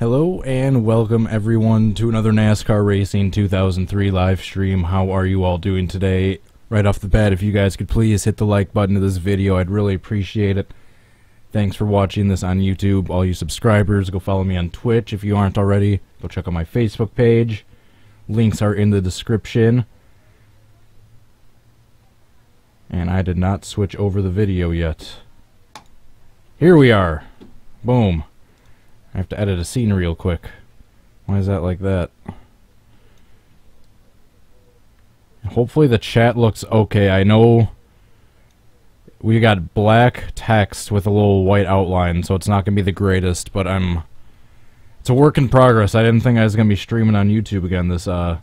Hello and welcome everyone to another NASCAR Racing 2003 live stream. How are you all doing today? Right off the bat, if you guys could please hit the like button to this video, I'd really appreciate it. Thanks for watching this on YouTube. All you subscribers, go follow me on Twitch if you aren't already. Go check out my Facebook page. Links are in the description. And I did not switch over the video yet. Here we are. Boom. I have to edit a scene real quick. Why is that like that? Hopefully the chat looks okay. I know we got black text with a little white outline, so it's not going to be the greatest, but I'm... It's a work in progress. I didn't think I was going to be streaming on YouTube again this, uh,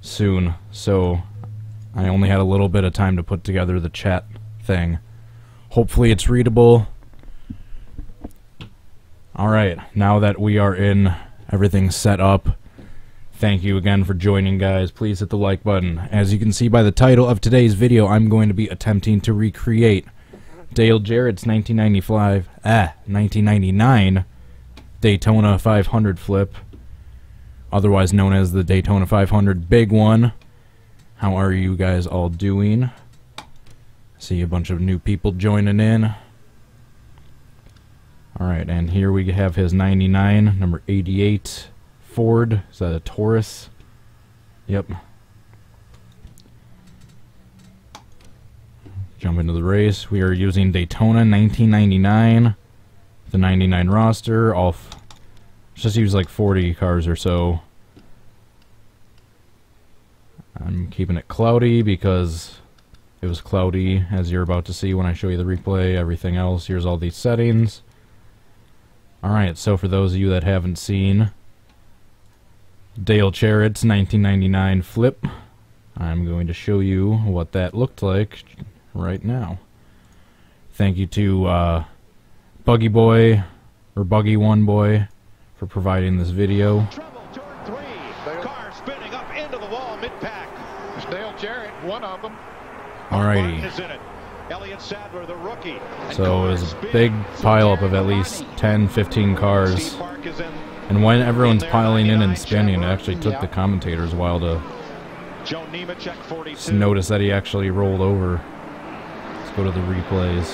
soon, so I only had a little bit of time to put together the chat thing. Hopefully it's readable. Alright, now that we are in, everything set up, thank you again for joining, guys. Please hit the like button. As you can see by the title of today's video, I'm going to be attempting to recreate Dale Jarrett's 1995, ah, 1999 Daytona 500 flip, otherwise known as the Daytona 500 Big One. How are you guys all doing? See a bunch of new people joining in. Alright, and here we have his 99, number 88 Ford. Is that a Taurus? Yep. Jump into the race. We are using Daytona 1999. The 99 roster. All just use like 40 cars or so. I'm keeping it cloudy because it was cloudy, as you're about to see when I show you the replay. Everything else, here's all these settings. Alright, so for those of you that haven't seen Dale Jarrett's 1999 flip, I'm going to show you what that looked like right now. Thank you to uh, Buggy Boy, or Buggy One Boy, for providing this video. one. Alrighty. So it was a big pileup of at least 10, 15 cars. And when everyone's piling in and spinning, it actually took the commentators a while to notice that he actually rolled over. Let's go to the replays.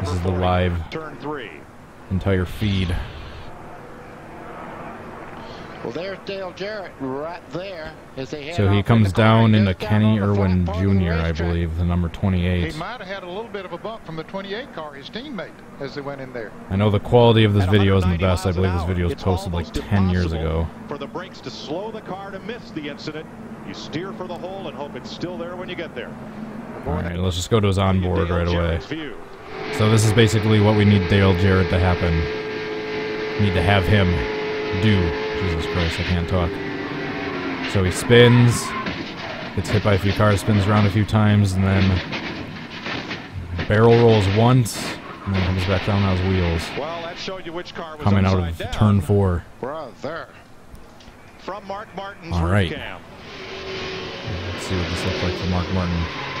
This is the live entire feed. Well, there's Dale Jarrett right there. As they so he comes down into Kenny Irwin Jr., I believe, the number 28. He might have had a little bit of a bump from the 28 car, his teammate, as they went in there. I know the quality of this video isn't the best. I believe this video was posted like 10 years ago. For the brakes to slow the car to miss the incident, you steer for the hole and hope it's still there when you get there. All right, let's just go to his onboard right away. So this is basically what we need Dale Jarrett to happen. We need to have him do Jesus Christ, I can't talk. So he spins, gets hit by a few cars, spins around a few times, and then barrel rolls once, and then comes back down on his wheels. Well, that showed you which car was coming out of down. turn four. Brother. From Mark Martin's All right. cam. Let's see what this looks like for Mark Martin.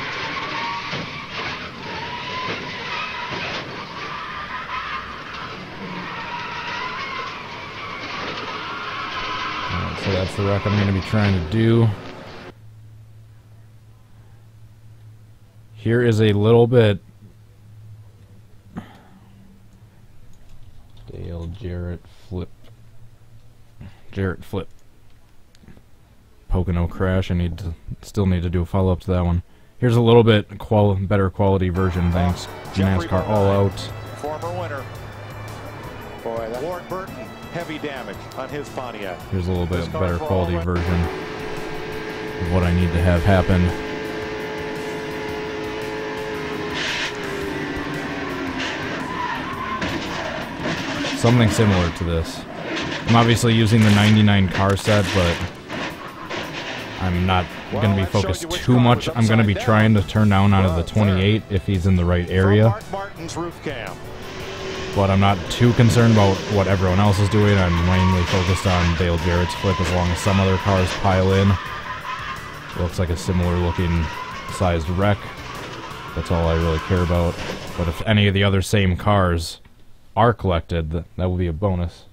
So that's the wreck I'm going to be trying to do. Here is a little bit... Dale Jarrett flip. Jarrett flip. Pocono crash. I need to still need to do a follow up to that one. Here's a little bit qual better quality version, thanks. NASCAR All Out. Former winner. Boy, that Ward Burton, heavy damage on his Pontiac. Here's a little bit better quality version of what I need to have happen. Something similar to this. I'm obviously using the 99 car set, but I'm not going to be focused too much. I'm going to be trying to turn down out of the 28 if he's in the right area. But I'm not too concerned about what everyone else is doing. I'm mainly focused on Dale Jarrett's flip as long as some other cars pile in. Looks like a similar looking sized wreck. That's all I really care about. But if any of the other same cars are collected, that, that will be a bonus.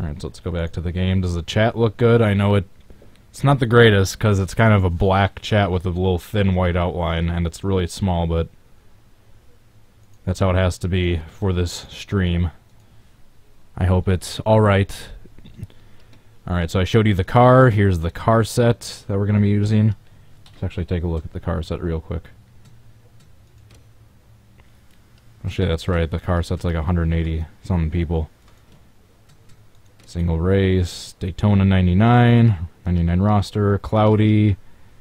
Alright, so let's go back to the game. Does the chat look good? I know it. It's not the greatest because it's kind of a black chat with a little thin white outline, and it's really small, but that's how it has to be for this stream. I hope it's alright. Alright, so I showed you the car. Here's the car set that we're going to be using. Let's actually take a look at the car set real quick. Actually, that's right. The car set's like 180 something people. Single race, Daytona 99, 99 roster, cloudy.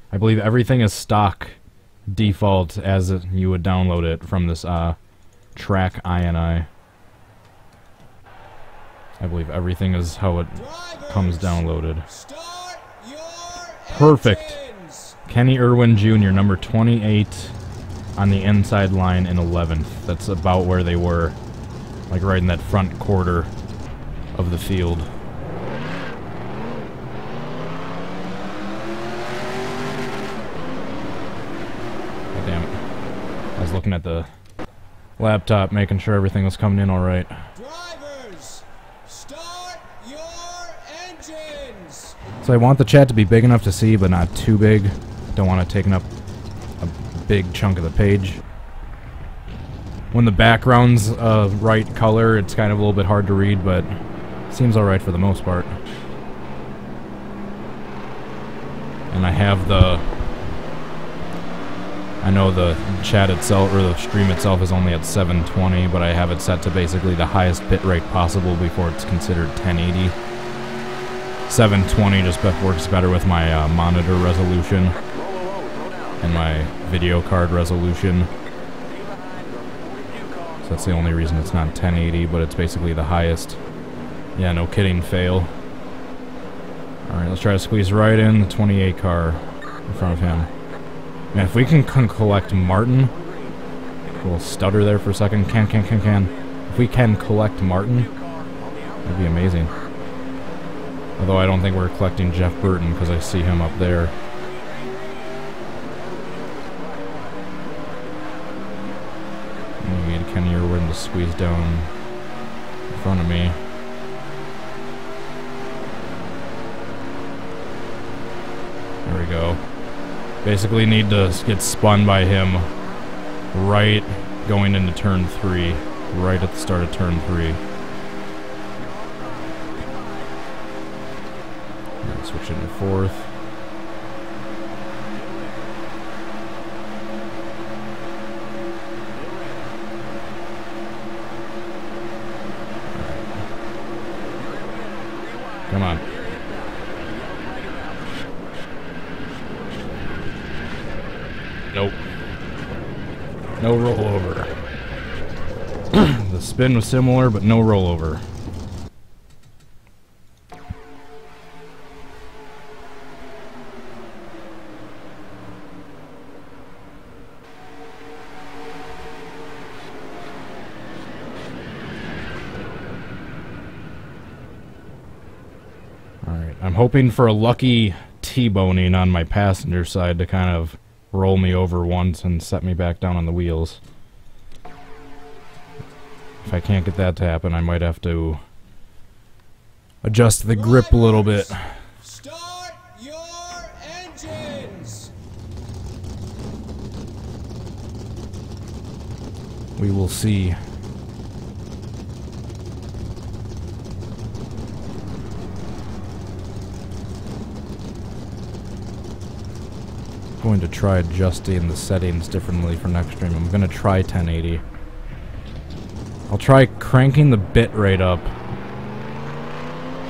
I believe everything is stock default as you would download it from this uh, track INI. I I believe everything is how it comes downloaded. Perfect. Kenny Irwin Jr., number 28 on the inside line in 11th. That's about where they were, like right in that front quarter of the field. God damn it. I was looking at the laptop, making sure everything was coming in alright. Drivers, start your engines. So I want the chat to be big enough to see, but not too big. Don't want it taking up a big chunk of the page. When the background's uh, right color, it's kind of a little bit hard to read, but seems alright for the most part. And I have the... I know the chat itself, or the stream itself is only at 720, but I have it set to basically the highest bitrate possible before it's considered 1080. 720 just works better with my uh, monitor resolution and my video card resolution. So that's the only reason it's not 1080, but it's basically the highest. Yeah, no kidding, fail. Alright, let's try to squeeze right in the 28 car in front of him. Man, if we can collect Martin, little stutter there for a second. Can, can, can, can. If we can collect Martin, that'd be amazing. Although I don't think we're collecting Jeff Burton because I see him up there. Maybe Kenny Irwin to squeeze down in front of me. There we go. Basically need to get spun by him right going into turn three. Right at the start of turn three. Switch into fourth. Come on. Nope. No rollover. the spin was similar, but no rollover. Alright, I'm hoping for a lucky T-boning on my passenger side to kind of roll me over once and set me back down on the wheels. If I can't get that to happen, I might have to adjust the grip a little bit. Start your engines. We will see. Going to try adjusting the settings differently for next stream. I'm going to try 1080. I'll try cranking the bit rate up.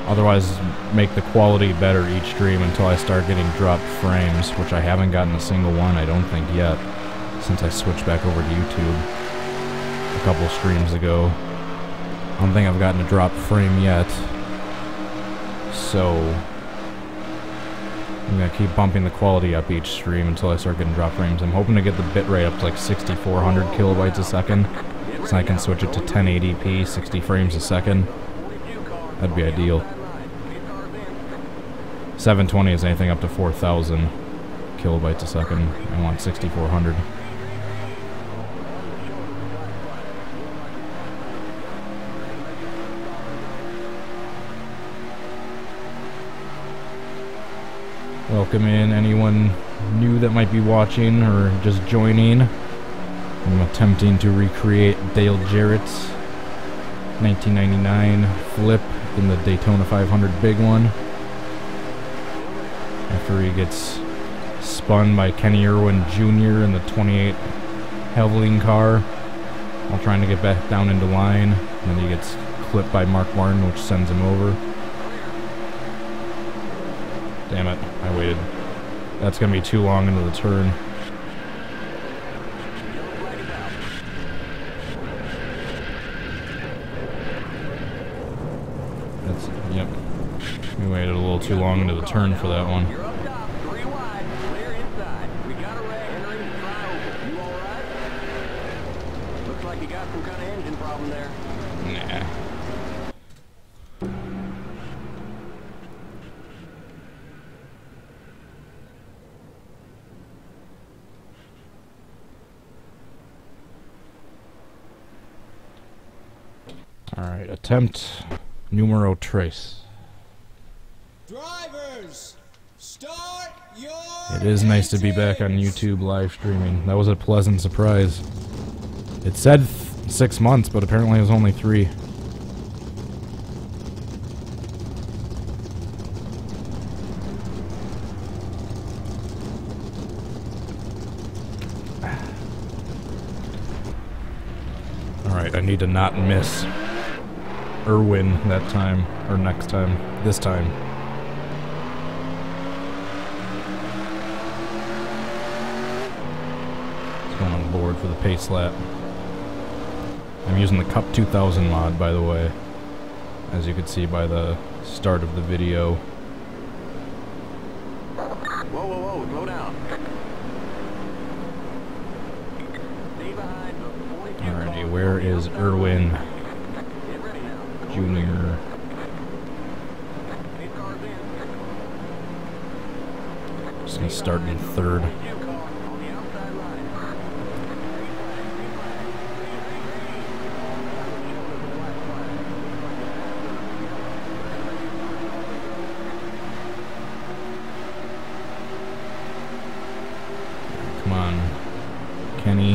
Otherwise, make the quality better each stream until I start getting dropped frames, which I haven't gotten a single one, I don't think, yet, since I switched back over to YouTube a couple streams ago. I don't think I've gotten a drop frame yet. So, I'm gonna keep bumping the quality up each stream until I start getting drop frames. I'm hoping to get the bitrate up to like 6400 kilobytes a second, and I can switch it to 1080p, 60 frames a second, that'd be ideal. 720 is anything up to 4,000 kilobytes a second. I want 6,400. Welcome in anyone new that might be watching or just joining. I'm attempting to recreate Dale Jarrett's 1999 flip in the Daytona 500 big one. After he gets spun by Kenny Irwin Jr. in the 28 Havoline car while trying to get back down into line. And then he gets clipped by Mark Martin, which sends him over. Damn it, I waited. That's going to be too long into the turn. That's, yep. We waited a little too long into the turn for that one. Top, three wide, clear inside. We got a ray entering the flyover. You all right? Looks like you got some kind of engine problem there. Nah. Alright, attempt numero trace. Drivers, start your It is nice to be back on. YouTube live streaming. That was a pleasant surprise. It said six months, but apparently it was only three. Alright, I need to not miss Irwin that time, or next time, this time. It's going on board for the pace lap. I'm using the Cup 2000 mod, by the way, as you can see by the start of the video. Whoa, whoa, whoa, slow down. Stay behind the 42 Alrighty, where is Irwin line. Get ready now. Jr.? Eight cars in. Just gonna start in third. 42 car on the outside line. Green flag, green flag. Green, green, green. That was shown as a black flag. Come on, Kenny.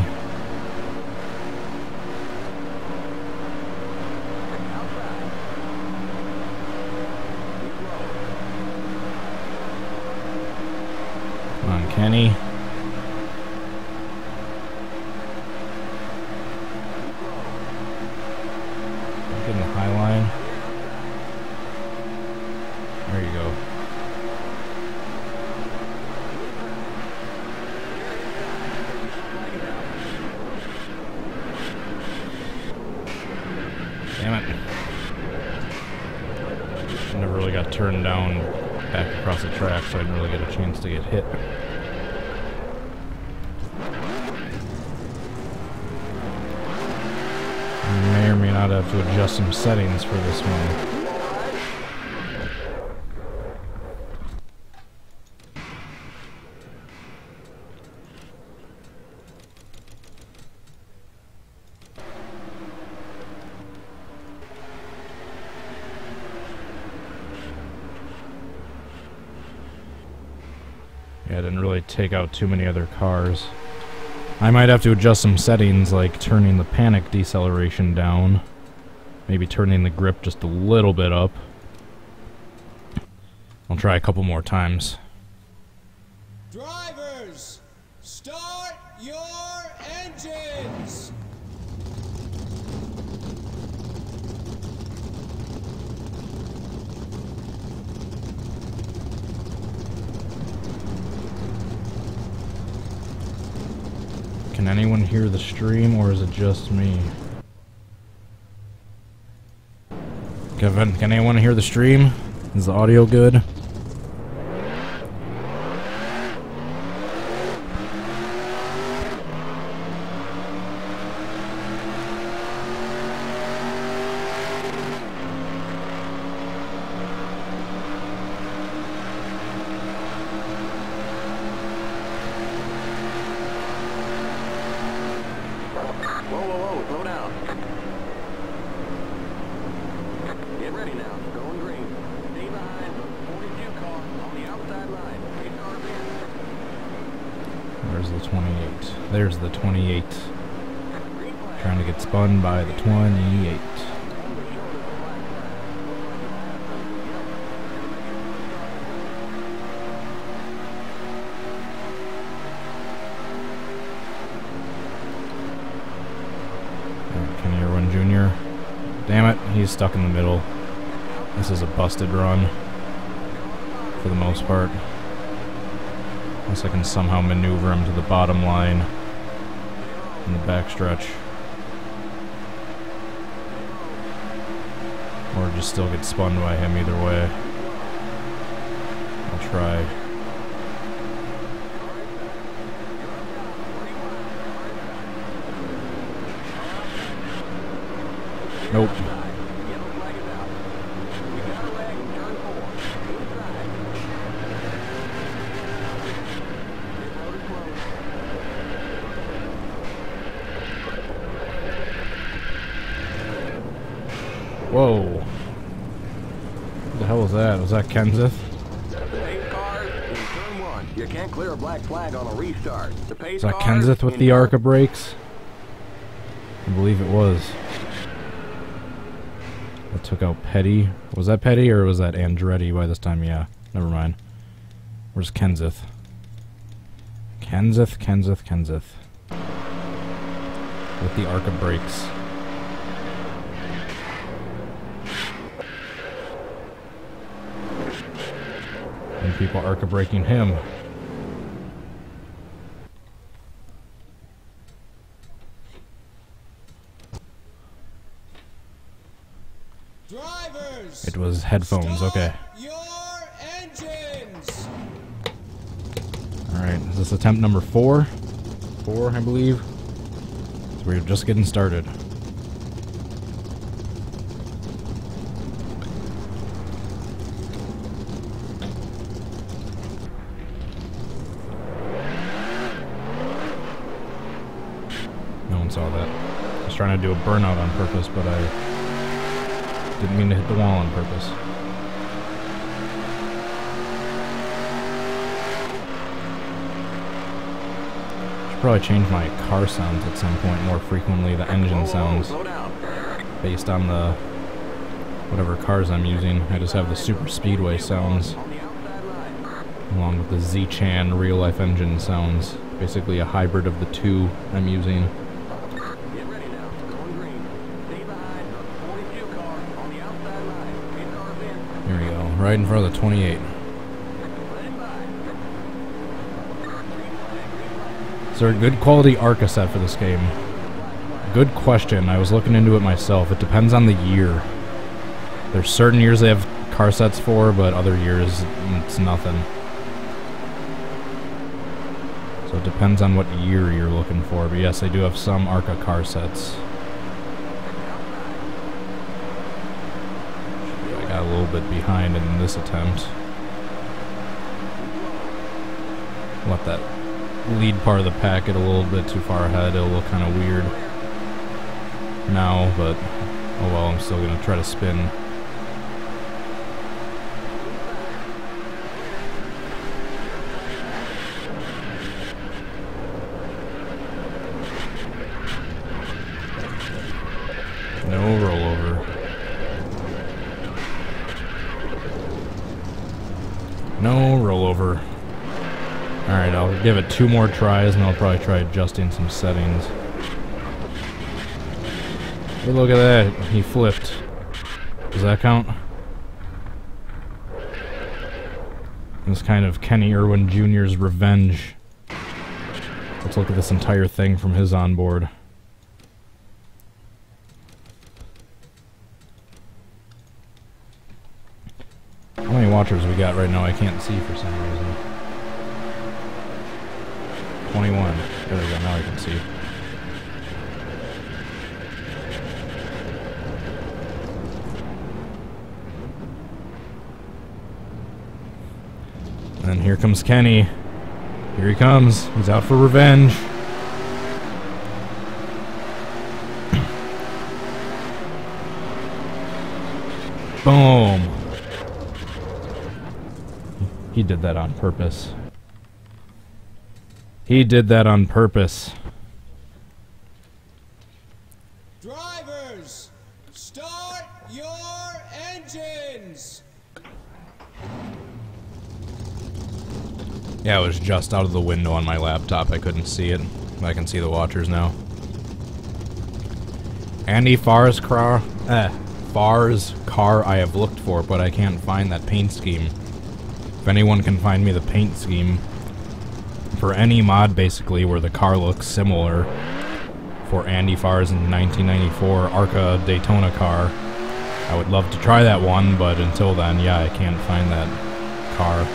Outside. Keep low. Come on, Kenny. Get in the high line. There you go. Damn it. I never really got turned down back across the track, so I didn't really get a chance to get hit. You may or may not have to adjust some settings for this one. Yeah, I didn't really take out too many other cars. I might have to adjust some settings like turning the panic deceleration down. Maybe turning the grip just a little bit up. I'll try a couple more times. Drivers, start your engines. Can anyone hear the stream or is it just me? Kevin, can anyone hear the stream? Is the audio good? Whoa, whoa, whoa, slow down. Get ready now, going green. Stay behind the 42 car on the outside line. Keep Where's the 28? There's the 28. Trying to get spun by the 28. Alright, Kenny Irwin Jr. Damn it, he's stuck in the middle. This is a busted run. For the most part. Unless I can somehow maneuver him to the bottom line in the backstretch. Or just still get spun by him either way. I'll try. Nope. Whoa. What the hell was that? Was that Kenseth? Pace car in turn one. You can't clear a black flag on a restart. The pace that Kenseth with the Arca brakes? I believe it was. That took out Petty. Was that Petty or was that Andretti by this time? Yeah. Never mind. Where's Kenseth? Kenseth, Kenseth, Kenseth. With the Arca brakes. And people Arca braking him. Drivers. It was headphones, okay. Your engines. Alright, is this attempt number four? Four, I believe. So we're just getting started. No one saw that. I was trying to do a burnout on purpose, but I didn't mean to hit the wall on purpose. Should probably change my car sounds at some point more frequently, the engine sounds, based on the whatever cars I'm using. I just have the super speedway sounds On the outside line. along with the Z-Chan real life engine sounds. Basically a hybrid of the two I'm using. Get ready now. Going green. Stay behind. 42 car on the outside line. Pace car's in. Here we go, right in front of the 28. Let him by. Green flag, green flag. Is there a good quality Arca set for this game? Good question. I was looking into it myself. It depends on the year. There's certain years they have car sets for, but other years it's nothing. So it depends on what year you're looking for. But yes, they do have some Arca car sets. I got a little bit behind in this attempt. Let that lead part of the pack get a little bit too far ahead. It'll look kind of weird now, but oh well, I'm still going to try to spin. No rollover. No rollover. Alright, I'll give it two more tries and I'll probably try adjusting some settings. Hey, look at that. He flipped. Does that count? This kind of Kenny Irwin Jr.'s revenge. Let's look at this entire thing from his onboard. We got right now? I can't see for some reason. 21. There we go, now I can see. And here comes Kenny. Here he comes. He's out for revenge. Boom. He did that on purpose. He did that on purpose. Drivers, start your engines. Yeah, it was just out of the window on my laptop. I couldn't see it. I can see the watchers now. Andy Farr's car, eh, Farr's car I have looked for, but I can't find that paint scheme. If anyone can find me the paint scheme for any mod, basically, where the car looks similar for Andy Farr's 1994 Arca Daytona car, I would love to try that one, but until then, yeah, I can't find that car.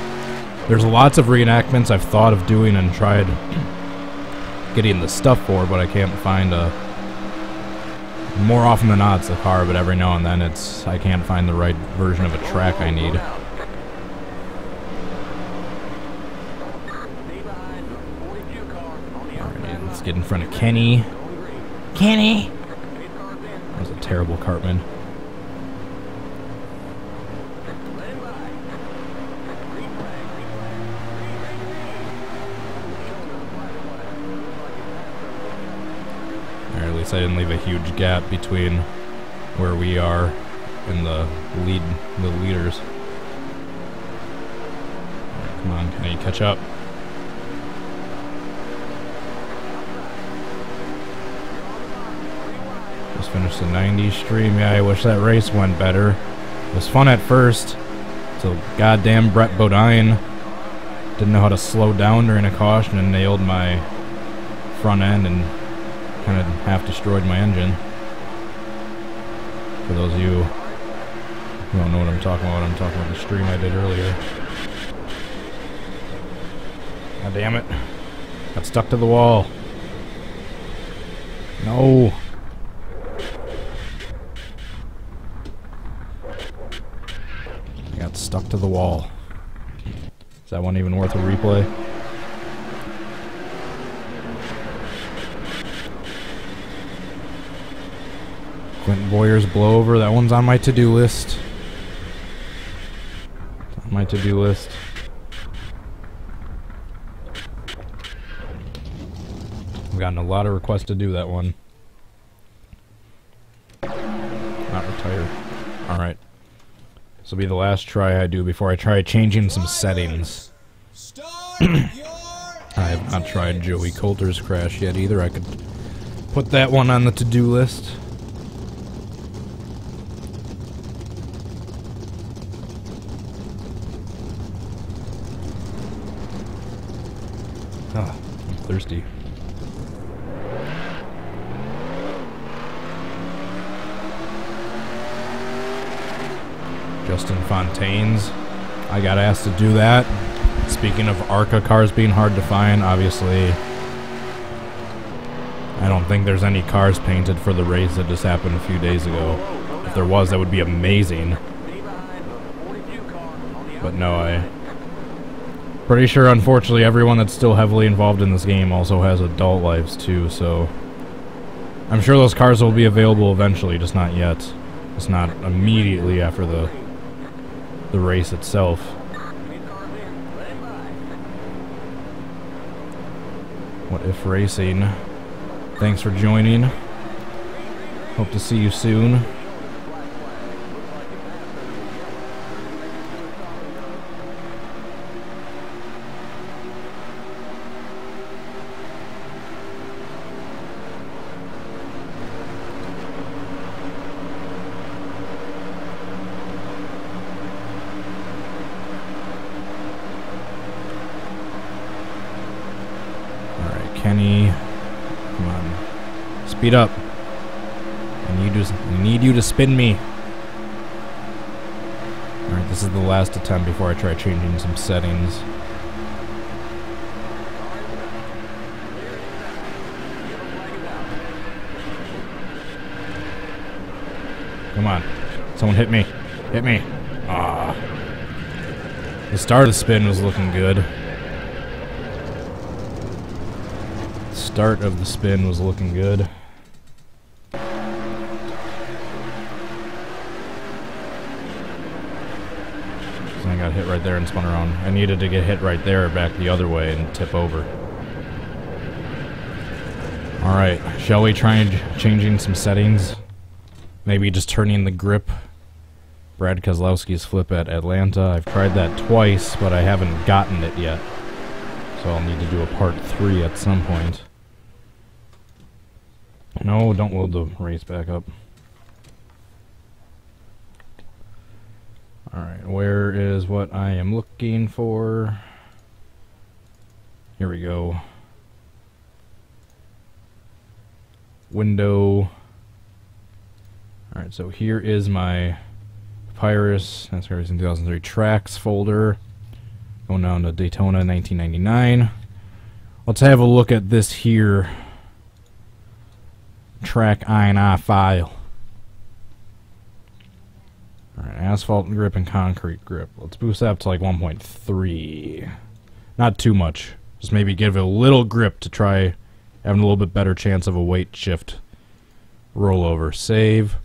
There's lots of reenactments I've thought of doing and tried getting the stuff for, but I can't find a. More often than not, it's the car, but every now and then it's I can't find the right version of a track I need. Stay behind the 42 car on the Alright, outside let's line. Get in front of Kenny. Kenny! That was a terrible Cartman. Or at least I didn't leave a huge gap between where we are and the lead the leaders. Come on, can Kenny, catch up. Finished the 90s stream. Yeah, I wish that race went better. It was fun at first. Till goddamn Brett Bodine didn't know how to slow down during a caution and nailed my front end and kind of half destroyed my engine. For those of you who don't know what I'm talking about, I'm talking about the stream I did earlier. God damn it. Got stuck to the wall. No. I got stuck to the wall. Is that one replay? Quentin Boyer's blowover. That one's on my to-do list. On my to-do list. I've gotten a lot of requests to do that one. Not retired. Alright. This will be the last try I do before I try changing some settings. I have not tried Joey Coulter's crash yet either. I could put that one on the to-do list. Ah, I'm thirsty. Justin Fontaine's. I got asked to do that. Speaking of ARCA cars being hard to find, obviously, I don't think there's any cars painted for the race that just happened a few days ago. If there was, that would be amazing. Stay behind the 42 car on the But no, I. Pretty sure, unfortunately, everyone that's still heavily involved in this game also has adult lives too, so. I'm sure those cars will be available eventually, just not yet. Just not immediately after the the race itself. Eight cars in. Let him by. What if racing? Thanks for joining. Hope to see you soon. Alright, Kenny. Come on. Speed up. I need you, I need you to spin me. Alright, this is the last attempt before I try changing some settings. Come on. Someone hit me. Hit me. Ah. The start of the spin was looking good. Start of the spin was looking good. There and spun around. I needed to get hit right there, back the other way, and tip over. Alright, shall we try changing some settings? Maybe just turning the grip. Brad Keselowski's flip at Atlanta. I've tried that twice, but I haven't gotten it yet. So I'll need to do a part three at some point. No, don't load the race back up. Alright, where is what I am looking for? Here we go. Window. Alright, so here is my Papyrus, NASCAR in 2003 tracks folder. Going down to Daytona 1999. Let's have a look at this here track INI file. Alright, asphalt and grip and concrete grip. Let's boost that up to like 1.3. Not too much. Just maybe give it a little grip to try having a little bit better chance of a weight shift rollover. Save.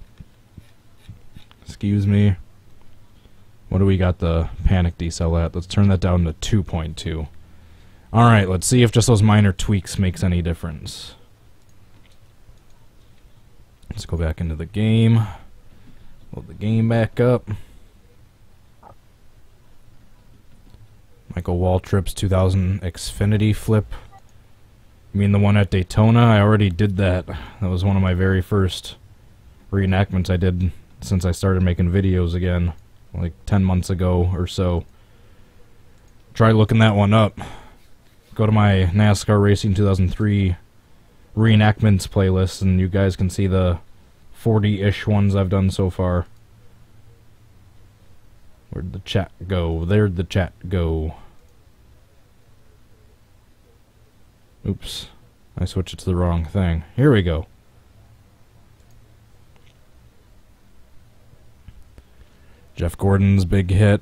Excuse me. What do we got the panic decel at? Let's turn that down to 2.2. Alright, let's see if just those minor tweaks makes any difference. Let's go back into the game. Load the game back up. Michael Waltrip's 2000 Xfinity flip. You mean the one at Daytona? I already did that. That was one of my very first reenactments I did since I started making videos again, like 10 months ago or so. Try looking that one up. Go to my NASCAR Racing 2003 reenactments playlist, and you guys can see the 40-ish ones I've done so far. Where'd the chat go? There'd the chat go. Oops. I switched it to the wrong thing. Here we go. Jeff Gordon's big hit.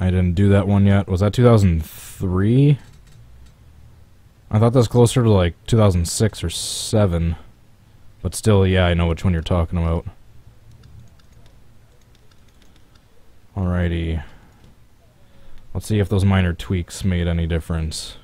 I didn't do that one yet. Was that 2003? I thought that was closer to like 2006 or 7. But still, yeah, I know which one you're talking about. Alrighty. Let's see if those minor tweaks made any difference.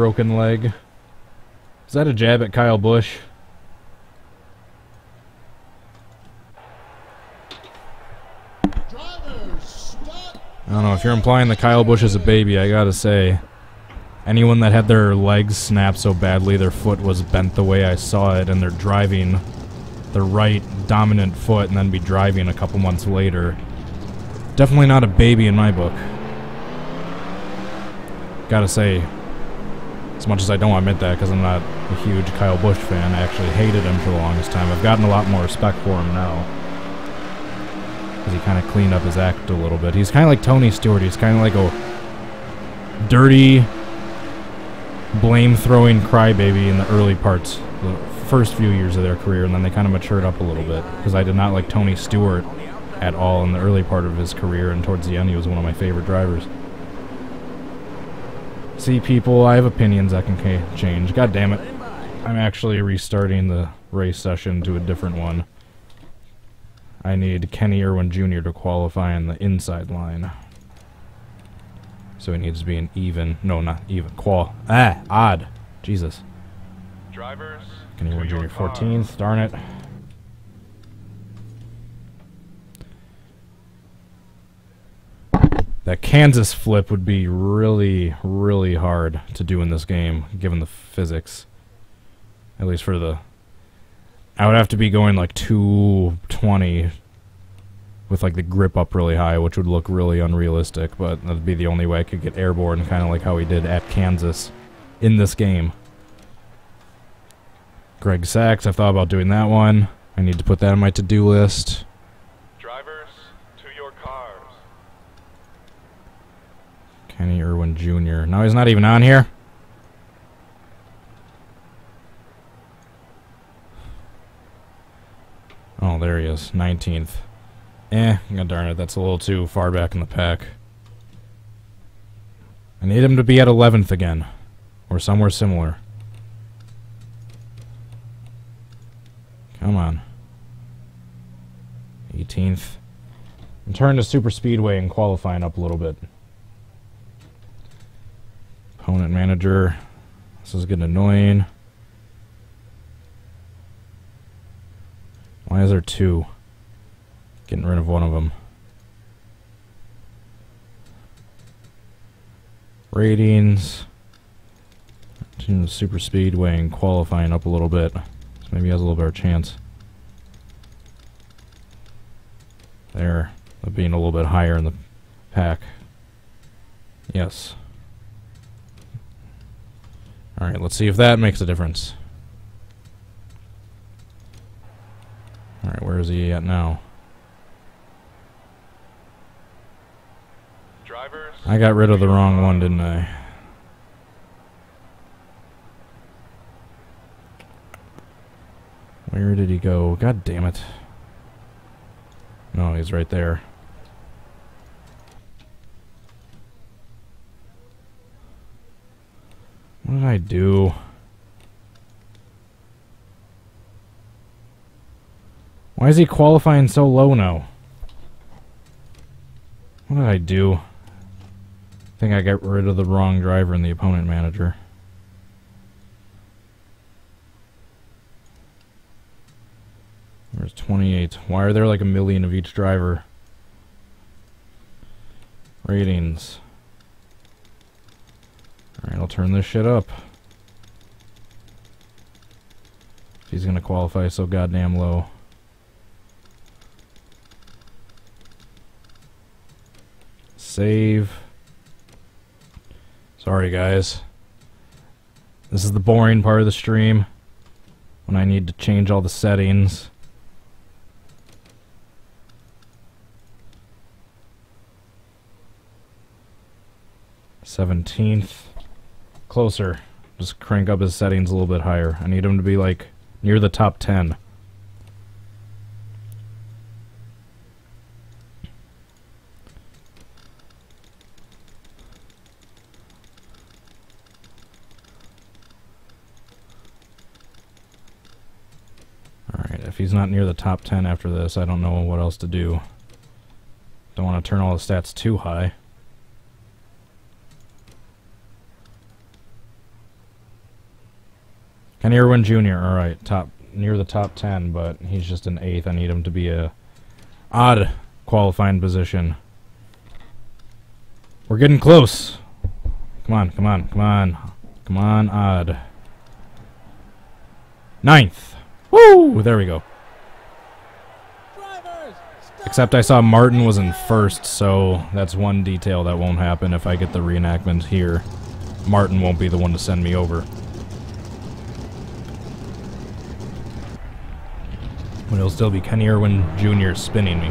Broken leg. Is that a jab at Kyle Busch? I don't know, if you're implying that Kyle Busch is a baby, I gotta say, anyone that had their legs snapped so badly their foot was bent the way I saw it, and they're driving the right dominant foot and then be driving a couple months later, definitely not a baby in my book. Gotta say, as much as I don't admit that because I'm not a huge Kyle Busch fan, I actually hated him for the longest time. I've gotten a lot more respect for him now because he kind of cleaned up his act a little bit. He's kind of like Tony Stewart. He's kind of like a dirty, blame-throwing crybaby in the early parts, the first few years of their career, and then they kind of matured up a little bit. Because I did not like Tony Stewart at all in the early part of his career, and towards the end, he was one of my favorite drivers. See, people, I have opinions that can ca- change. God damn it. I'm actually restarting the race session to a different one. I need Kenny Irwin Jr. to qualify in the inside line. So he needs to be an even. No, not even. Qual. Ah, odd. Jesus. Drivers, Kenny Irwin Jr. cars. 14th. Darn it. That Kansas flip would be really, really hard to do in this game, given the physics. At least for the. I would have to be going like 220 with like the grip up really high, which would look really unrealistic, but that'd be the only way I could get airborne, kind of like how we did at Kansas in this game. Greg Sacks, I've thought about doing that one. I need to put that on my to do list. Drivers, to your cars. Irwin Jr. No, he's not even on here. Oh, there he is. 19th. Eh, god darn it, that's a little too far back in the pack. I need him to be at 11th again. Or somewhere similar. Come on. 18th. I'm turning to super speedway and qualifying up a little bit. Opponent manager. This is getting annoying. Why is there two? Getting rid of one of them. Ratings. Team super speedway and qualifying up a little bit. So maybe he has a little better chance. There. Being a little bit higher in the pack. Yes. Alright, let's see if that makes a difference. Alright, where is he at now? Drivers. I got rid of the wrong one, didn't I? Where did he go? God damn it. No, he's right there. What did I do? Why is he qualifying so low now? What did I do? I think I got rid of the wrong driver in the opponent manager. There's 28. Why are there like a million of each driver? Ratings. Alright, I'll turn this shit up. He's gonna qualify so goddamn low. Save. Sorry, guys. This is the boring part of the stream. When I need to change all the settings. Seventeenth. Closer. Just crank up his settings a little bit higher. I need him to be like near the top ten. Alright, if he's not near the top 10 after this, I don't know what else to do. Don't want to turn all the stats too high. Kenny Irwin Jr., alright, top near the top 10, but he's just an 8th. I need him to be a odd qualifying position. We're getting close. Come on, come on, come on. Come on, odd. Ninth. Woo! There we go. Except I saw Martin was in first, so that's one detail that won't happen if I get the reenactment here. Martin won't be the one to send me over. But it'll still be Kenny Irwin Jr. spinning me.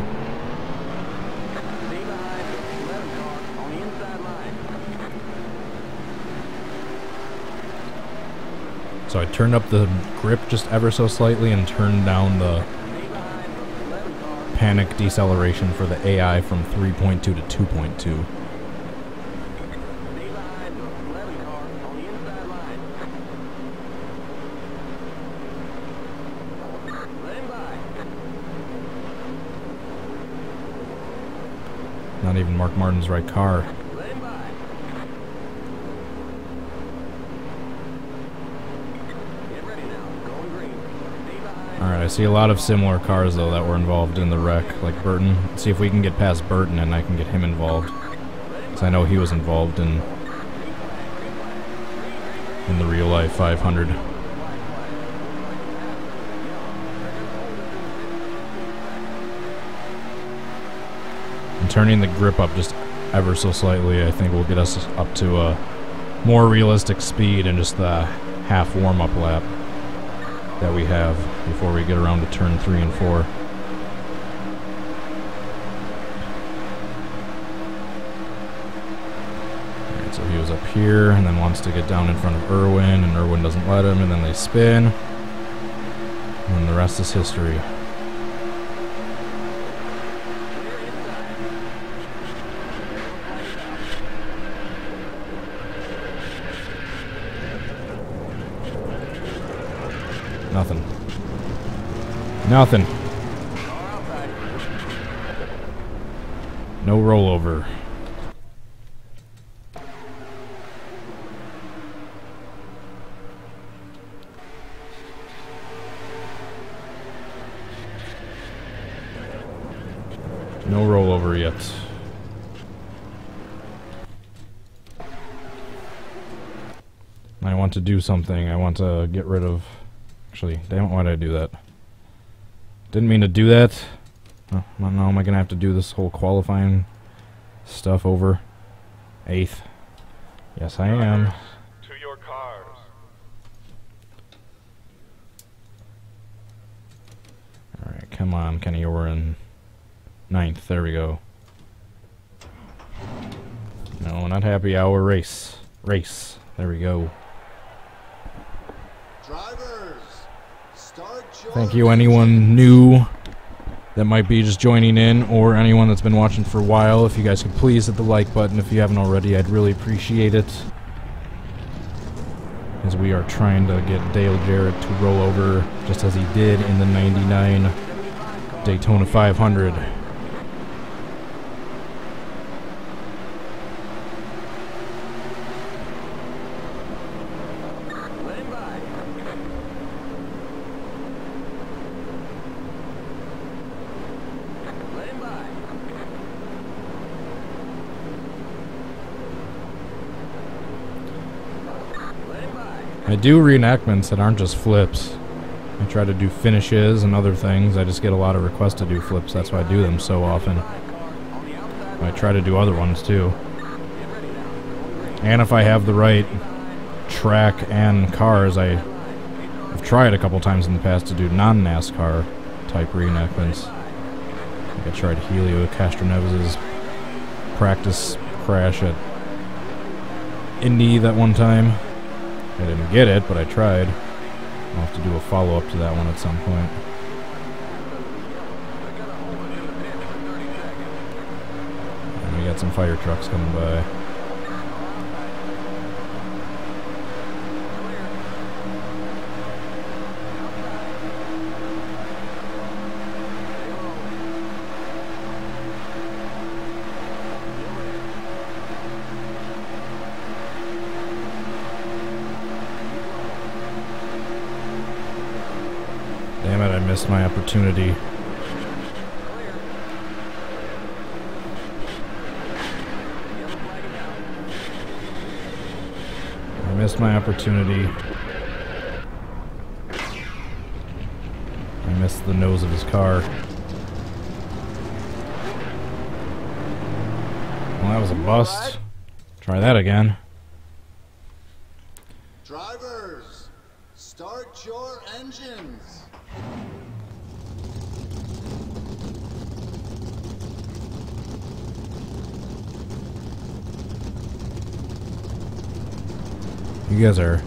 Stay behind the 11 car on the inside line. So I turned up the grip just ever so slightly and turned down the Stay behind the 11 car. panic deceleration for the AI from 3.2 to 2.2. Stay behind the 11 car on the inside line. Let him by. Not even Mark Martin's right car. Alright, I see a lot of similar cars though that were involved in the wreck, like Burton. Let's see if we can get past Burton and I can get him involved. Because I know he was involved in in the real life 500. Turning the grip up just ever so slightly, I think will get us up to a more realistic speed and just the half warm-up lap that we have before we get around to turn three and four. Alright, so he was up here and then wants to get down in front of Irwin, and Irwin doesn't let him, and then they spin. And the rest is history. Nothing. No rollover. No rollover yet. I want to do something. I want to get rid of. Actually, damn it, why did I do that? Didn't mean to do that. Oh, well, now am I gonna have to do this whole qualifying stuff over? Eighth. Yes, I am. To your cars. Alright, come on, Kenny, we're in ninth. There we go. No, not happy hour race. Race. There we go. Drivers, Thank you, anyone new that might be just joining in, or anyone that's been watching for a while. If you guys could please hit the like button if you haven't already, I'd really appreciate it. As we are trying to get Dale Jarrett to roll over, just as he did in the 99 Daytona 500. Let him by. Let him by. Let him by. I do reenactments that aren't just flips. I try to do finishes and other things. I just get a lot of requests to do flips. That's why I do them so often. I try to do other ones too. And if I have the right track and cars, I, I've tried a couple times in the past to do non-NASCAR type reenactments. Like I tried Helio Castroneves' practice crash at Indy that one time. I didn't get it, but I tried. I'll have to do a follow-up to that one at some point. And we got some fire trucks coming by. Missed my opportunity. I missed my opportunity. I missed the nose of his car. Well, that was a bust. Try that again. Drivers, start your engines. You guys are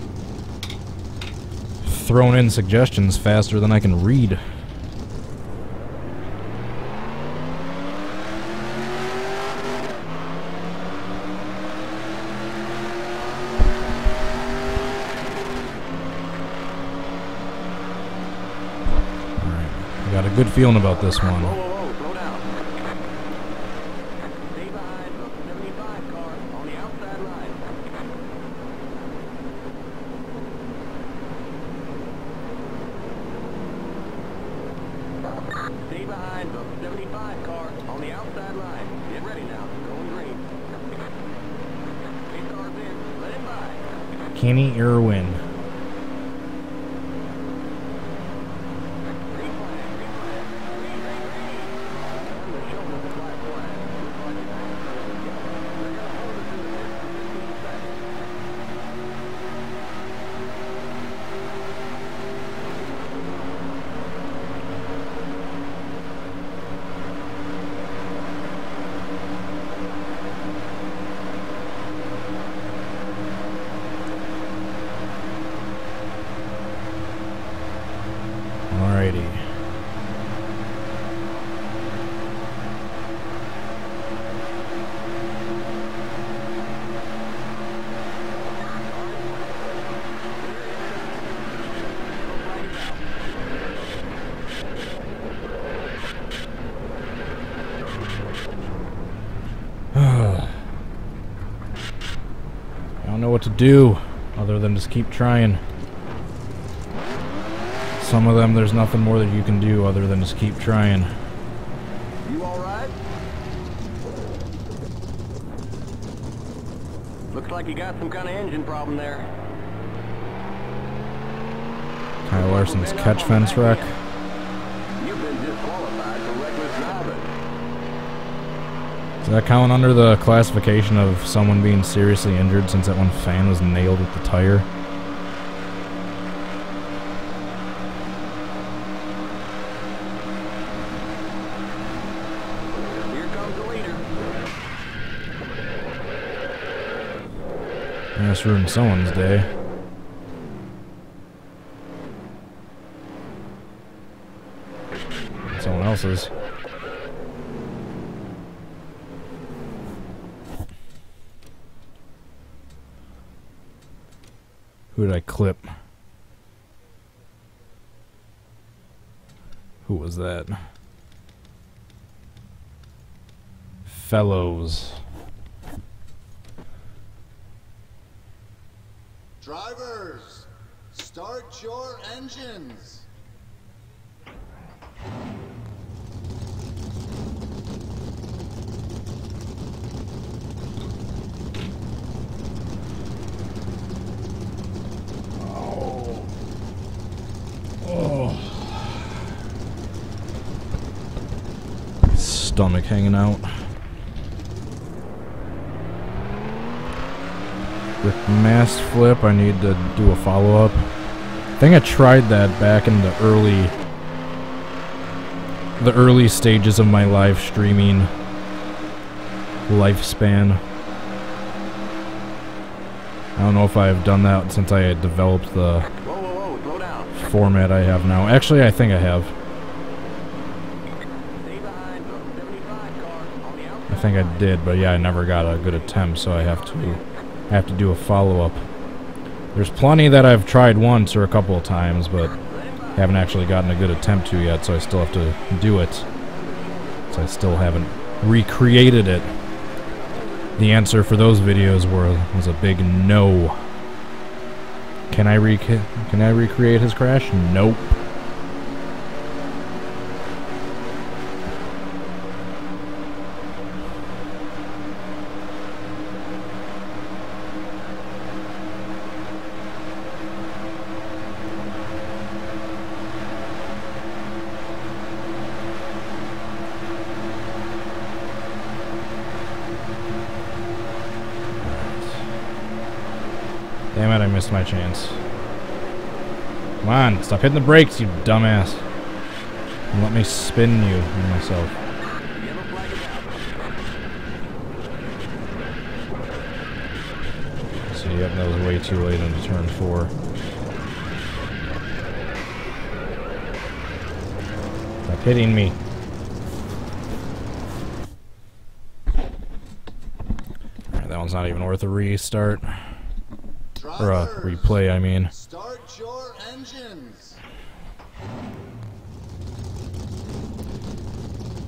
throwing in suggestions faster than I can read. Got a good feeling about this one. whoa, whoa, slow down. Stay behind the 75 car on the outside line. Stay behind the 75 car on the outside line. Get ready now. Going green. Eight cars in. Let him by. Kenny Irwin. Green flag. Green flag. Green, green, green. On the shoulder, the black flag. Looks like it's They're gonna hold it to the next 15 seconds. what to do other than just keep trying. Some of them, there's nothing more that you can do other than just keep trying. You all right? Looks like you got some kind of engine problem there. Kyle Larson's catch fence wreck. You've been disqualified for reckless driving. That count under the classification of someone being seriously injured since that one fan was nailed with the tire? Here comes the leader. That's ruined someone's day. Someone else's. Who did I clip? Who was that? Fellows. Drivers, start your engines. Stomach hanging out. With mass flip, I need to do a follow up. I think I tried that back in the early the early stages of my live streaming lifespan. I don't know if I've done that since I had developed the Whoa, whoa, whoa, format I have now. Actually, I think I have. Stay behind the 75 car on the I outside. Think I did, but yeah, I never got a good attempt, so I have to I have to do a follow up. There's plenty that I've tried once or a couple of times, but haven't actually gotten a good attempt to yet, so I still have to do it. So I still haven't recreated it. The answer for those videos were was a big no. Can I rec can I recreate his crash? Nope. Damn it, I missed my chance. Come on, stop hitting the brakes, you dumbass. And let me spin you and myself. So yep, that was way too late into turn four. Stop hitting me. Alright, that one's not even worth a restart. Or a replay, I mean. start your engines.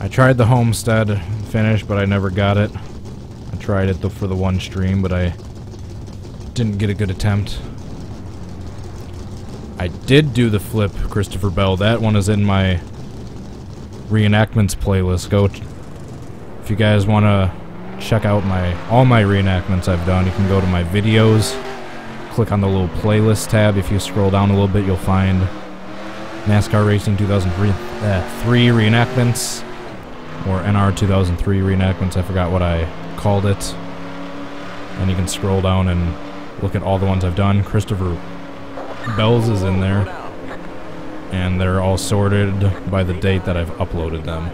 I tried the Homestead finish, but I never got it. I tried it for the one stream, but I didn't get a good attempt. I did do the flip, Christopher Bell. That one is in my reenactments playlist. Go, if you guys want to check out my all my reenactments I've done, you can go to my videos. Click on the little playlist tab. If you scroll down a little bit, you'll find NASCAR Racing 2003 uh, three reenactments or NR 2003 reenactments. I forgot what I called it. And you can scroll down and look at all the ones I've done. Christopher Bell's is in there, and they're all sorted by the date that I've uploaded them.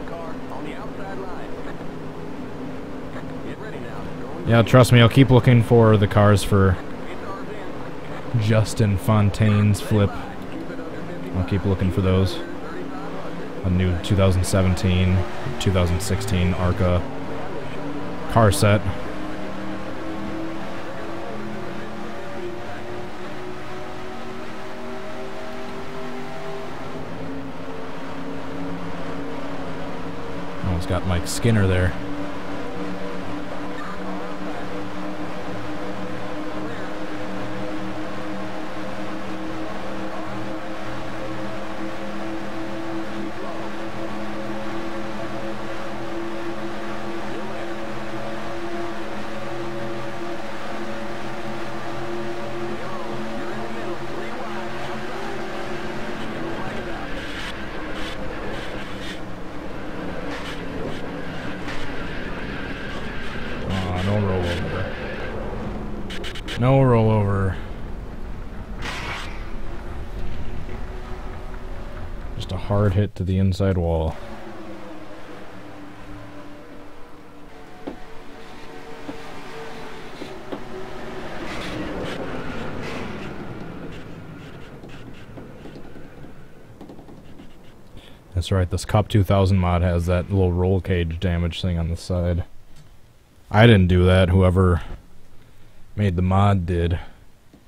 Yeah, trust me, I'll keep looking for the cars for. Justin Fontaine's flip. Keep it under 50. I'll keep looking for those. A new 2017, 2016 ARCA car set. Almost got Mike Skinner there. Hit to the inside wall. That's right, this Cup 2000 mod has that little roll cage damage thing on the side. I didn't do that, whoever made the mod did.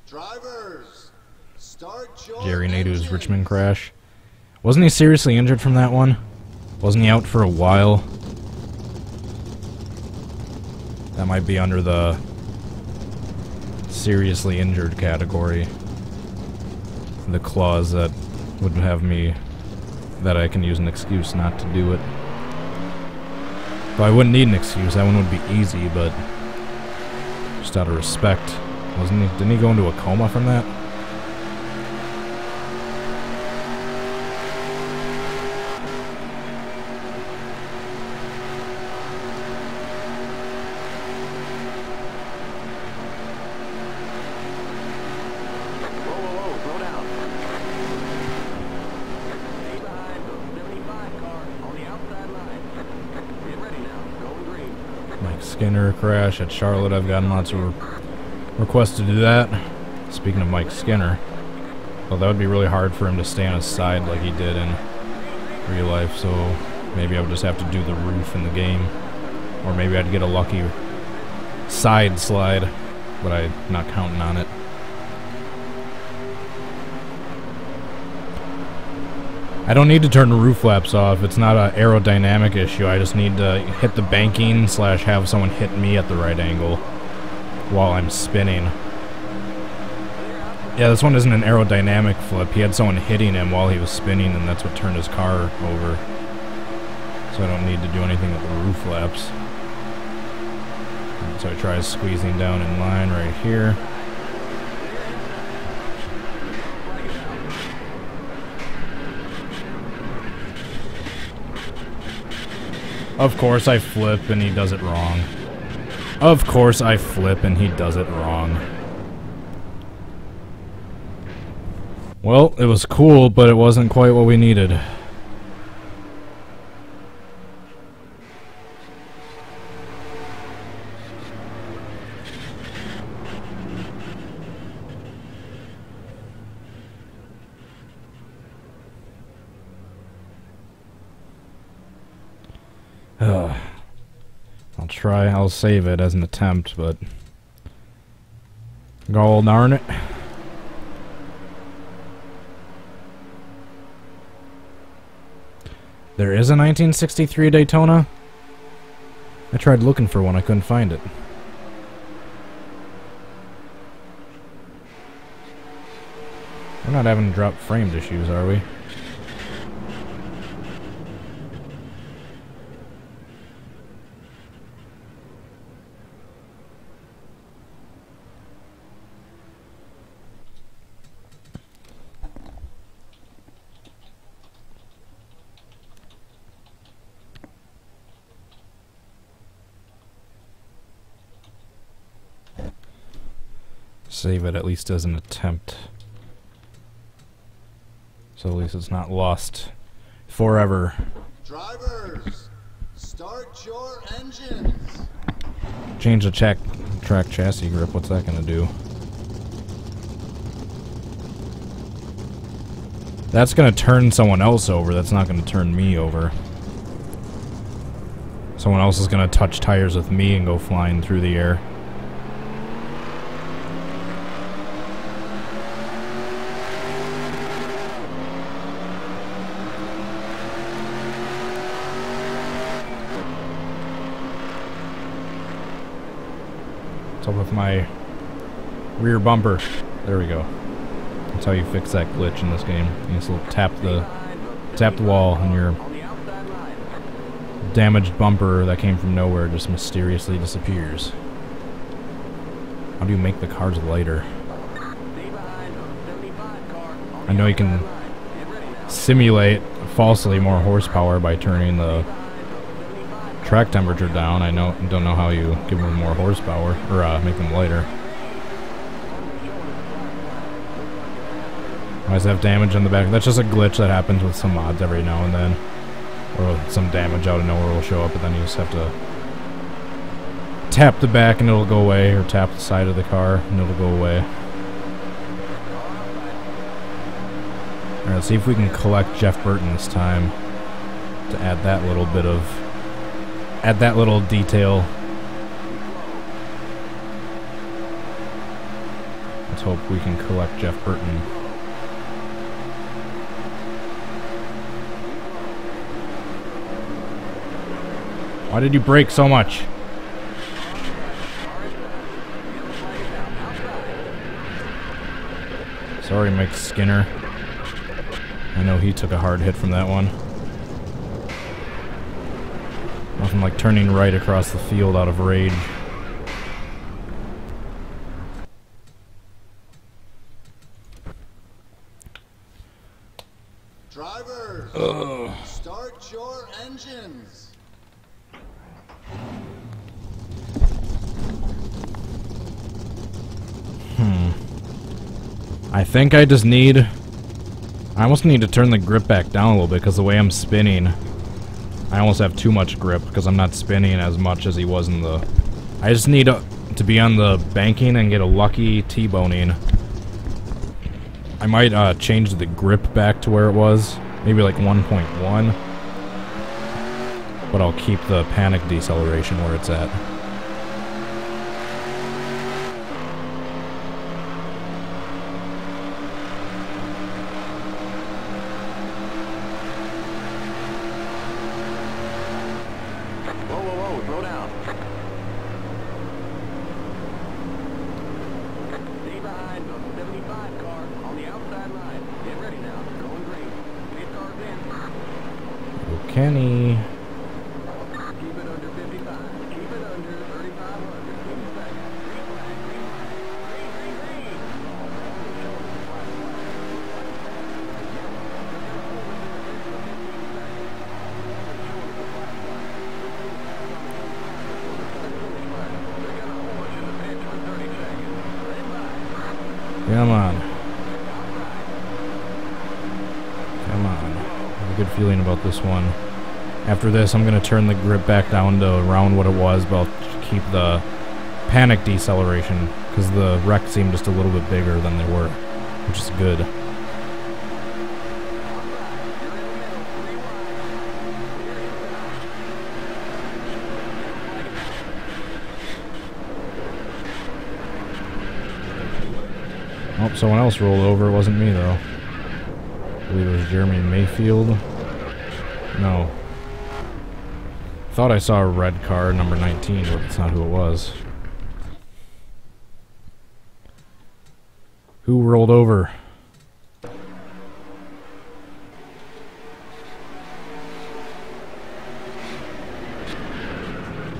Drivers, Jerry Nadeau's. Richmond crash. Wasn't he seriously injured from that one? Wasn't he out for a while? That might be under the seriously injured category. The clause that would have me that I can use an excuse not to do it. Though I wouldn't need an excuse, that one would be easy, but just out of respect. Wasn't he didn't he go into a coma from that? Whoa, whoa, whoa, slow down. Stay behind the 75 car on the outside line. Get ready now, going green. Mike Skinner crash at Charlotte. I've gotten lots of re- requests to do that. Speaking of Mike Skinner, well, that would be really hard for him to stay on his side like he did in real life. So maybe I would just have to do the roof in the game, or maybe I'd get a lucky side slide, but I'm not counting on it. I don't need to turn the roof flaps off. It's not an aerodynamic issue. I just need to hit the banking slash have someone hit me at the right angle while I'm spinning. Yeah, this one isn't an aerodynamic flip. He had someone hitting him while he was spinning, and that's what turned his car over. So I don't need to do anything with the roof flaps. So I try squeezing down in line right here. Of course I flip and he does it wrong. Of course I flip and he does it wrong. Well, it was cool, but it wasn't quite what we needed. Ugh. I'll try, I'll save it as an attempt, but... Gall darn it. There is a 1963 Daytona? I tried looking for one, I couldn't find it. We're not having drop framed issues, are we? Save it at least as an attempt. So at least it's not lost forever. Drivers, start your engines. Change the track, track chassis grip. What's that going to do? That's going to turn someone else over. That's not going to turn me over. Someone else is going to touch tires with me and go flying through the air. What's up with my rear bumper? There we go. That's how you fix that glitch in this game. You just tap the tap the wall and your damaged bumper that came from nowhere just mysteriously disappears. How do you make the cars lighter? Stay behind the 75 car on I know you can simulate falsely more horsepower by turning the track temperature down. I know don't know how you give them more horsepower or uh, make them lighter. Always have damage on the back. That's just a glitch that happens with some mods every now and then. Or some damage out of nowhere will show up, but then you just have to tap the back and it'll go away, or tap the side of the car and it'll go away. Alright, let's see if we can collect Jeff Burton this time to add that little bit of add that little detail. Let's hope we can collect Jeff Burton. Why did you brake so much? Sorry, Mike Skinner. I know he took a hard hit from that one. Nothing like turning right across the field out of rage. Drivers, start your engines. I think I just need... I almost need to turn the grip back down a little bit because the way I'm spinning, I almost have too much grip because I'm not spinning as much as he was in the... I just need to, to be on the banking and get a lucky T-boning. I might uh, change the grip back to where it was, maybe like 1.1. But I'll keep the panic deceleration where it's at. Whoa, whoa, whoa, slow down. Stay behind the 75 car on the outside line. Get ready now. Going green. Get cars in. Kenny. Keep it under 55. Keep it under 3,500. Give me a second. Green flag, green flag. Green, green, green. Come on. Come on. I have a good feeling about this one. After this, I'm going to turn the grip back down to around what it was, but I'll keep the panic deceleration, because the wreck seemed just a little bit bigger than they were, which is good. Oh, someone else rolled over. It wasn't me, though. Believe it was Jeremy Mayfield. No. Thought I saw a red car, number 19, but it's not who it was. Who rolled over?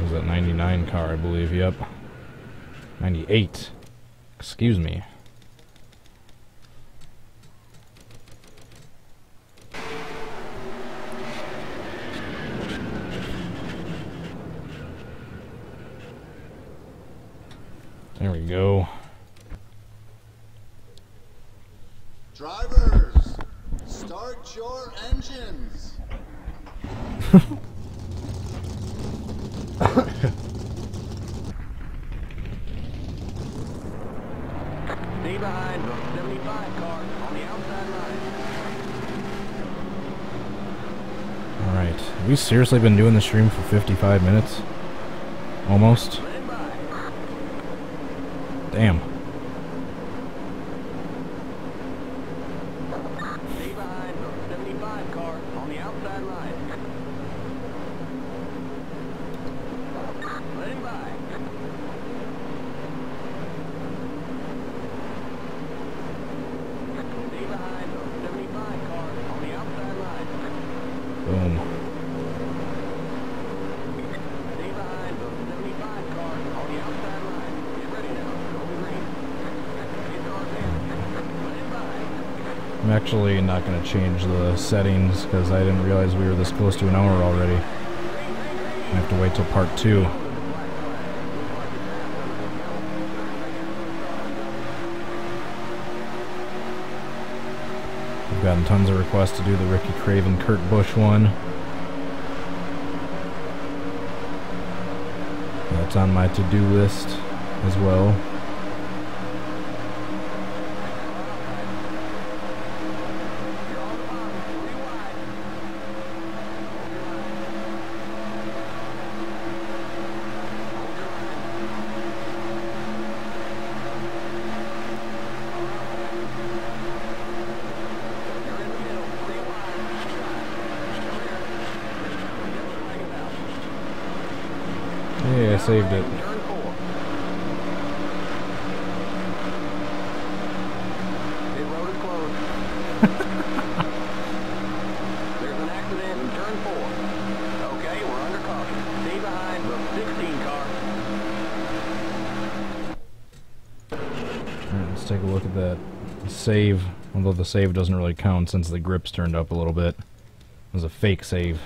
Was that 99 car, I believe. Yep. 98. Excuse me. There we go. Drivers, start your engines. Stay behind the 75 car on the outside line. Alright. Have we seriously been doing the stream for 55 minutes? Almost? Damn. Stay behind the 75 car on the outside line. Let him by. Stay behind the 75 car on the outside line. Boom. Stay behind the 75 car on the outside line. Get ready now. Go green. Get cars in. Let him by. I'm actually not going to change the settings because I didn't realize we were this close to an hour already. I have to wait till part two. We've gotten tons of requests to do the Ricky Craven Kurt Busch one. That's on my to do list as well. Yeah, I saved it. Turn four. Pit road is closed. There's an accident in turn four. Okay, we're under caution. Stay behind the 16 car. Alright, let's take a look at that save. Although the save doesn't really count since the grips turned up a little bit. It was a fake save.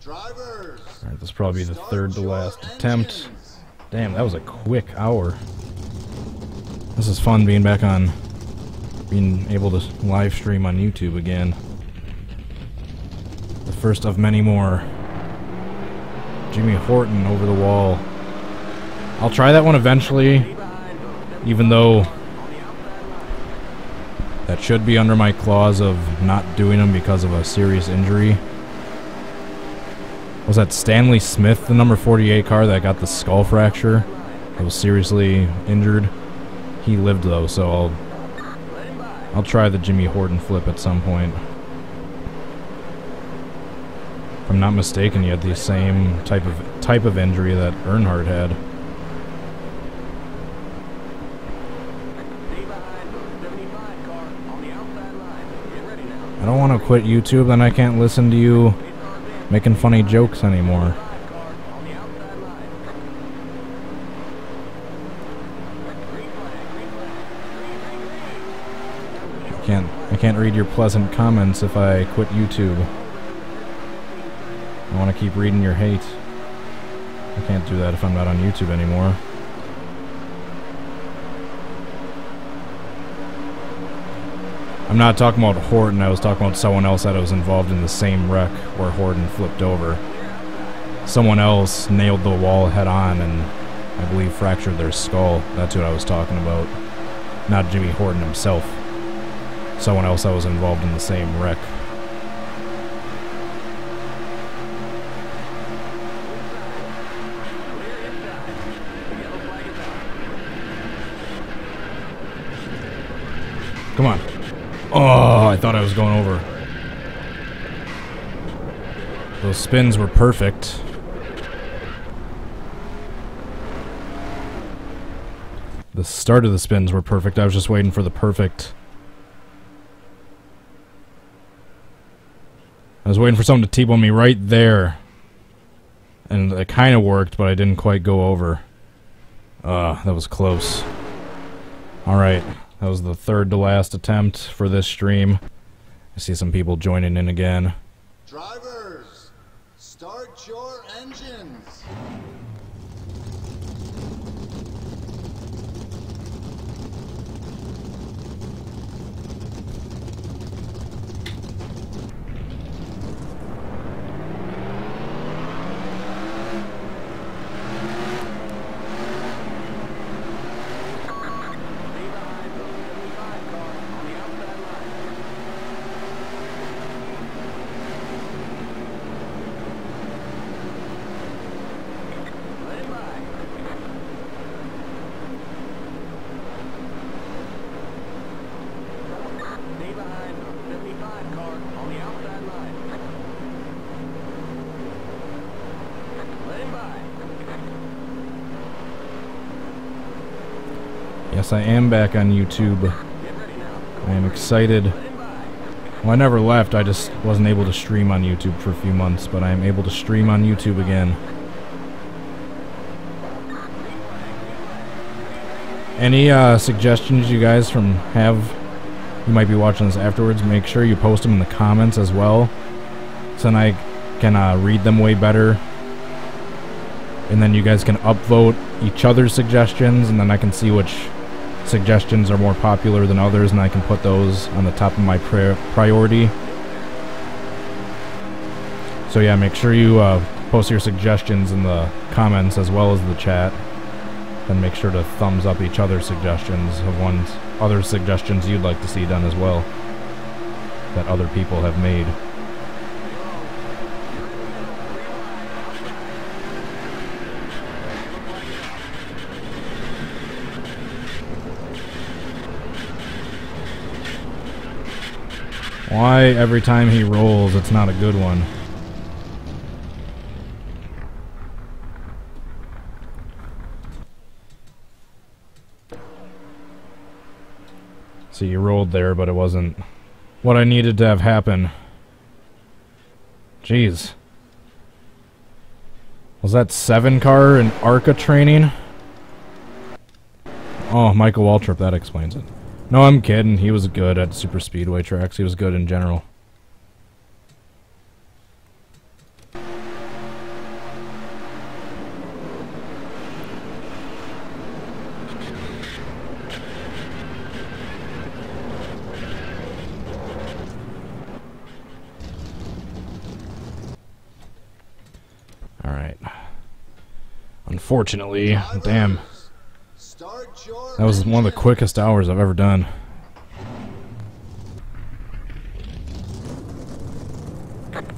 Drivers. Alright, this will probably be the third to last attempt. Damn, that was a quick hour. This is fun being back on, being able to live stream on YouTube again. The first of many more. Jimmy Horton over the wall. I'll try that one eventually, even though that should be under my clause of not doing them because of a serious injury. Was that Stanley Smith, the number 48 car that got the skull fracture? That was seriously injured. He lived though, so I'll I'll try the Jimmy Horton flip at some point. If I'm not mistaken, he had the same type of type of injury that Earnhardt had. Stay behind the 75 car on the outside line. Get ready now. I don't want to quit YouTube, then I can't listen to you making funny jokes anymore. Five car on the outside line. Green flag, green flag. Green, green, green. I can't read your pleasant comments if I quit YouTube. I want to keep reading your hate. I can't do that if I'm not on YouTube anymore. I'm not talking about Horton, I was talking about someone else that was involved in the same wreck where Horton flipped over. Someone else nailed the wall head on and I believe fractured their skull. That's what I was talking about. Not Jimmy Horton himself. Someone else that was involved in the same wreck. Come on. Oh, I thought I was going over. Those spins were perfect. The start of the spins were perfect. I was just waiting for the perfect. Was waiting for someone to T-bone me right there. And it kind of worked, but I didn't quite go over. Uh, that was close. Alright, that was the third to last attempt for this stream. I see some people joining in again. Drivers. Start your engines. Stay behind the 75 car on the outside line. Let him by. Stay behind the 75 car on the outside line. Let him by. I am back on YouTube. I am excited. Well, I never left. I just wasn't able to stream on YouTube for a few months, but I am able to stream on YouTube again. Any uh, suggestions you guys from have? You might be watching this afterwards. Make sure you post them in the comments as well, so then I can uh, read them way better. And then you guys can upvote each other's suggestions, and then I can see which suggestions are more popular than others, and I can put those on the top of my pri- priority. So yeah, make sure you uh, post your suggestions in the comments as well as the chat. And make sure to thumbs up each other's suggestions of ones other suggestions you'd like to see done as well that other people have made. Why every time he rolls, it's not a good one? See, you rolled there, but it wasn't what I needed to have happen. Jeez. Was that seven car in ARCA training? Oh, Michael Waltrip, that explains it. No, I'm kidding. He was good at super speedway tracks. He was good in general. All right. Unfortunately, damn. Drivers, Start your That was one of the quickest hours I've ever done.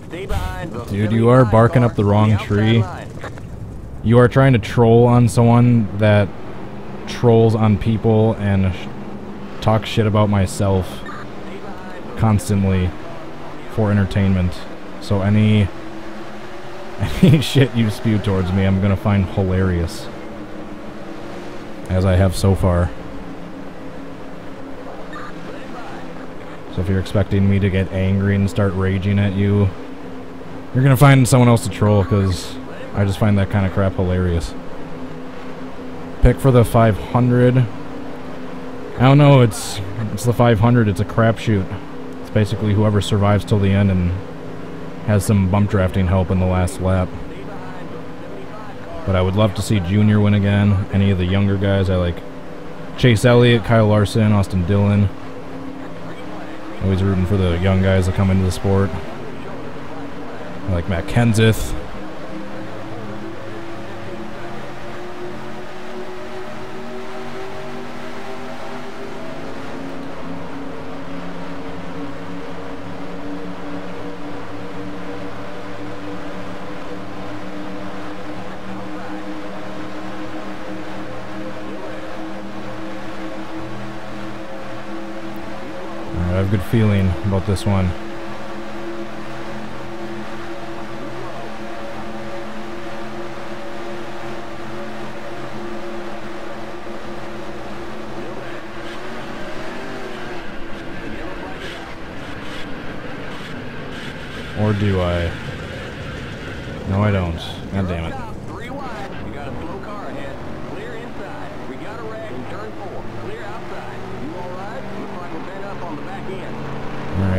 Stay behind the Dude, you are barking up the wrong tree. You are trying to troll on someone that trolls on people and sh- talk shit about myself Stay behind the constantly for entertainment. So any any shit you spew towards me, I'm gonna find hilarious. As I have so far. So if you're expecting me to get angry and start raging at you, you're gonna find someone else to troll because I just find that kind of crap hilarious. Pick for the 500. I don't know. It's it's the 500. It's a crapshoot. It's basically whoever survives till the end and has some bump drafting help in the last lap. But I would love to see Junior win again. Any of the younger guys, I like Chase Elliott, Kyle Larson, Austin Dillon. Always rooting for the young guys that come into the sport. I like Matt Kenseth. Good feeling about this one. Or do I? No, I don't. God damn it. Out, Three wide. You got a slow car ahead. Clear inside. We got a wreck in turn four. Clear outside. You all right? Looks like we're bent up on the back end.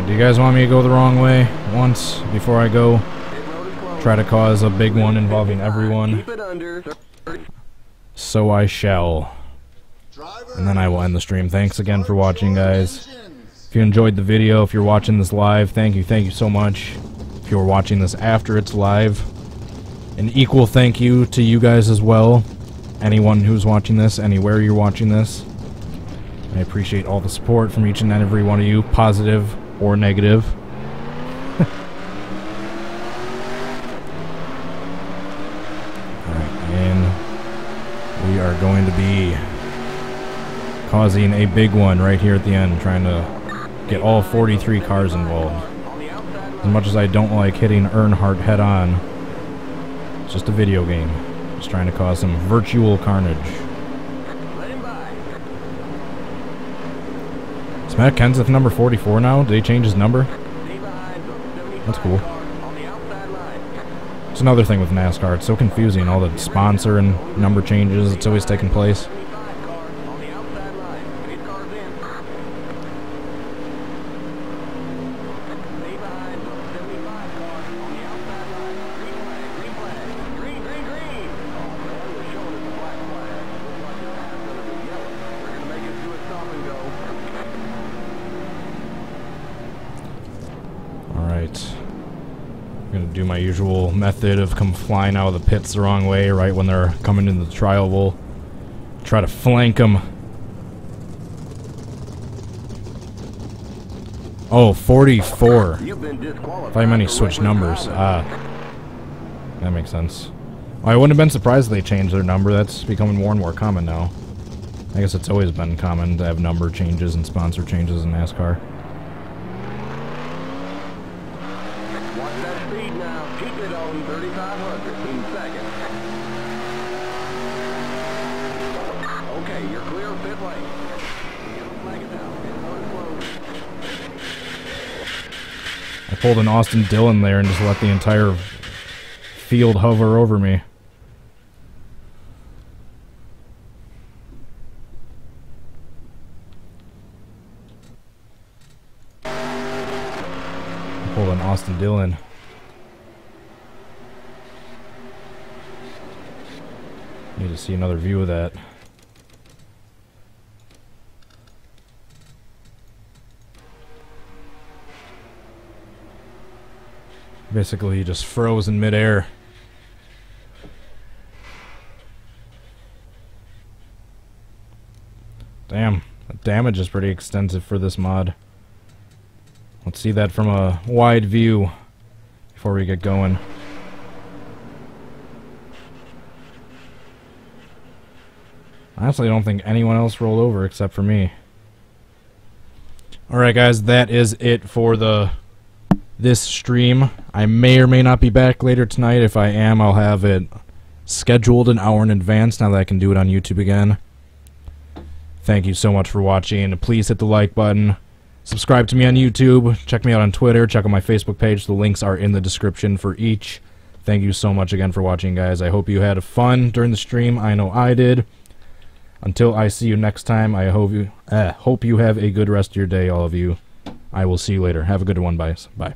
Alright, do you guys want me to go the wrong way once before I go? Pit road is closed. Try to cause a big one involving everyone? Keep it under. So I shall. And then I will end the stream. Thanks again for watching, guys. If you enjoyed the video, if you're watching this live, thank you, thank you so much. If you're watching this after it's live, an equal thank you to you guys as well. Anyone who's watching this, anywhere you're watching this. I appreciate all the support from each and every one of you, positive or negative. Alright, and we are going to be causing a big one right here at the end, trying to get all 43 cars involved. As much as I don't like hitting Earnhardt head on, it's just a video game. Just trying to cause some virtual carnage. Let him by. Is Matt Kenseth number 44 now? Did they change his number? Stay behind the 75 That's cool. It's another thing with NASCAR. It's so confusing. All the sponsor and number changes. It's always taking place. 75 car on the outside line. Eight cars in. Stay behind the 75 car on the outside line. Green flag, green flag. Green, green, green. Oh, man, we're showing us the black flag. Looks like the pass is gonna be yellow. We're gonna make it to a stop and go. Alright. I'm gonna do my usual method of come flying out of the pits the wrong way right when they're coming into the tri-oval. Try to flank them. Oh, 44. You've been disqualified. If I many switch numbers. Ah. That makes sense. I wouldn't have been surprised if they changed their number. That's becoming more and more common now. I guess it's always been common to have number changes and sponsor changes in NASCAR. Watch that speed now. Keep it on 3,500 in second. Okay, you're clear of pit lane. I pulled an Austin Dillon there and just let the entire field hover over me. I pulled an Austin Dillon. Need to see another view of that. Basically, he just froze in midair. Damn, the damage is pretty extensive for this mod. Let's see that from a wide view before we get going. I honestly, don't think anyone else rolled over except for me. Alright guys, that is it for the this stream. I may or may not be back later tonight. If I am, I'll have it scheduled an hour in advance now that I can do it on YouTube again. Thank you so much for watching. Please hit the like button. Subscribe to me on YouTube. Check me out on Twitter. Check out my Facebook page. The links are in the description for each. Thank you so much again for watching, guys. I hope you had fun during the stream. I know I did. Until I see you next time, I hope you uh, hope you have a good rest of your day, all of you. I will see you later. Have a good one, guys. Bye.